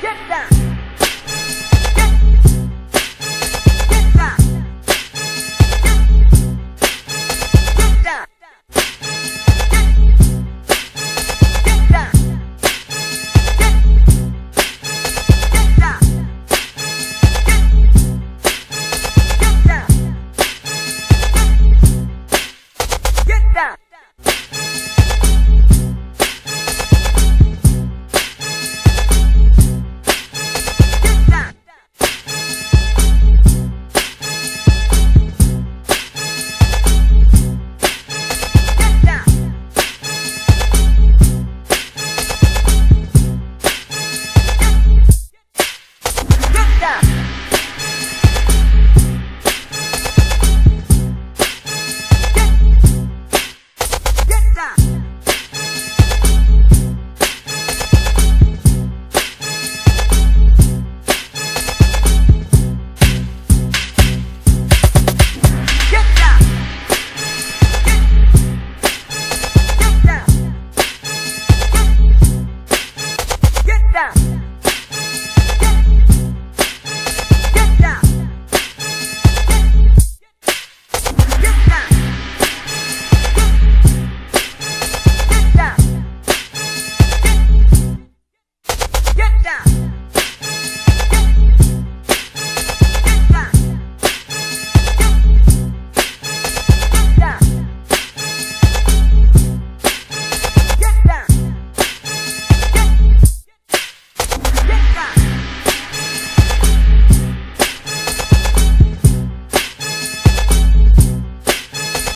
Get down.